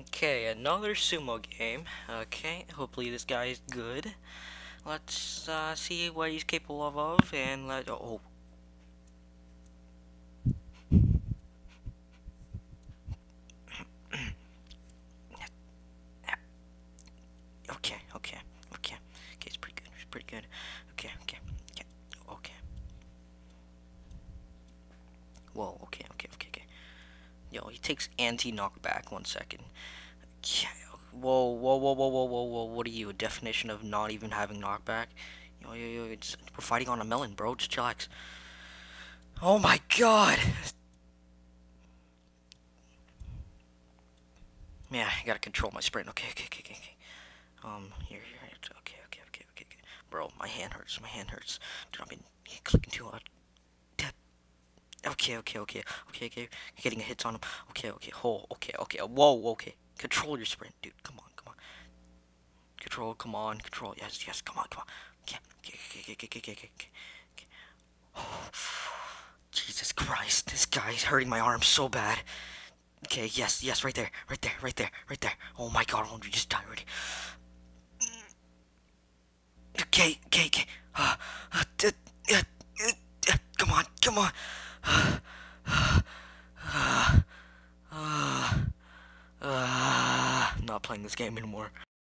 Okay, another sumo game. Okay, hopefully this guy is good. Let's uh, see what he's capable of, and let oh. Okay, okay, okay. Okay, it's pretty good. It's pretty good. Okay, okay, okay, okay. Whoa, okay. Yo, he takes anti-knockback. One second. Whoa, whoa, whoa, whoa, whoa, whoa, whoa. What are you? A definition of not even having knockback? Yo, yo, yo. It's, we're fighting on a melon, bro. Just chillax. Oh my god. Man, I gotta control my sprint. Okay, okay, okay, okay, okay. Um, here, here. Okay, okay, okay, okay, okay. Bro, my hand hurts. My hand hurts. Dude, I've been clicking too hard. Okay, okay, okay, okay, okay. Getting hits on him. Okay, okay. Oh, okay, okay. Whoa, okay. Control your sprint, dude. Come on, come on. Control, come on, control. Yes, yes, come on, come on. Okay, okay, okay, okay, okay, okay, okay. Oh, Jesus Christ, this guy's hurting my arm so bad. Okay, yes, yes, right there, right there, right there, right there. Oh my god, won't you just die already? Okay, okay, okay. Uh, uh, uh, uh, uh, come on, come on. Uh, uh, uh, not playing this game anymore.